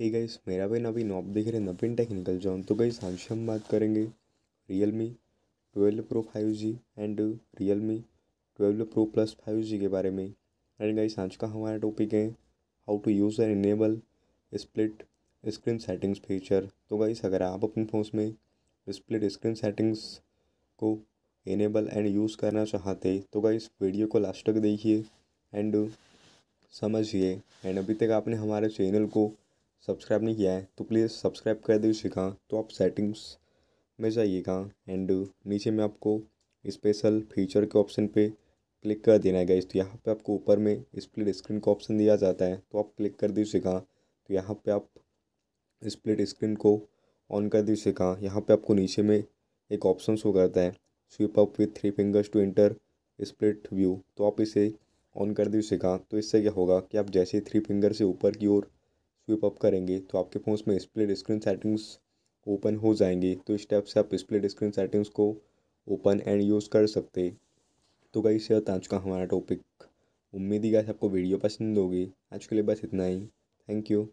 Hey guys मेरा भी नवीन, आप देख रहे हैं नवीन टेक्निकल जॉन तो गाइस आज हम बात करेंगे Realme twelve pro five G and Realme twelve pro plus five G के बारे में। एंड गाइस आज का हमारा टॉपिक है how to use and enable split screen settings feature तो गाइस अगर आप अपने फ़ोन में स्प्लिट स्क्रीन सेटिंग्स को इनेबल एंड यूज़ करना चाहते तो गाइस वीडियो को लास्ट तक देखिए एंड समझिए। एंड अभी तक आपने हमारे चैनल को सब्सक्राइब नहीं किया है तो प्लीज़ सब्सक्राइब कर दीजिएगा तो आप सेटिंग्स में जाइएगा एंड नीचे में आपको स्पेशल फीचर के ऑप्शन पे क्लिक कर देना है गाइस तो यहाँ पे आपको ऊपर में स्प्लिट स्क्रीन का ऑप्शन दिया जाता है तो आप क्लिक कर दीजिएगा तो यहाँ पे आप स्प्लिट स्क्रीन को ऑन कर दीजिएगा यहाँ पे आपको नीचे में एक ऑप्शन शो करता है swipe up with three fingers to enter split view तो आप इसे ऑन कर दीजिएगा तो इससे क्या होगा कि आप जैसे थ्री फिंगर से ऊपर की ओर स्वीप अप करेंगे तो आपके फ़ोन में स्प्लिट स्क्रीन सेटिंग्स ओपन हो जाएँगे। तो इस टाइप से आप स्प्लिट स्क्रीन सेटिंग्स को ओपन एंड यूज़ कर सकते तो गई से आज का हमारा टॉपिक उम्मीद ही आपको वीडियो पसंद होगी। आज के लिए बस इतना ही। Thank you